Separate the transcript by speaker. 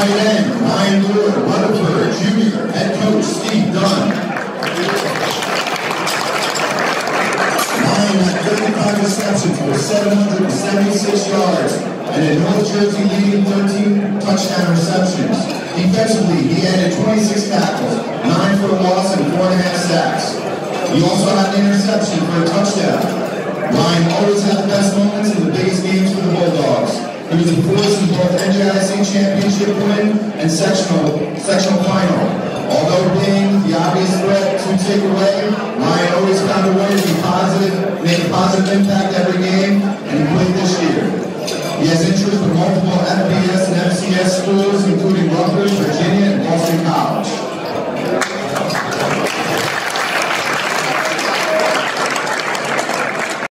Speaker 1: Tight end, Ryan Jr., head coach, Steve Dunn. Ryan had 35 receptions for 776 yards and in North Jersey leading 13 touchdown receptions. Defensively, he added 26 tackles, 9 for a loss and 4.5 sacks. He also had an interception for a touchdown. Ryan always had the best moments in the biggest games for the Bulldogs. He was a force in both NJIC championship win and sectional sectional final. Although being the obvious threat to take away, Ryan always found a way to be positive, make a positive impact every game, and he played this year. He has interest in multiple FBS and FCS schools, including Rutgers, Virginia,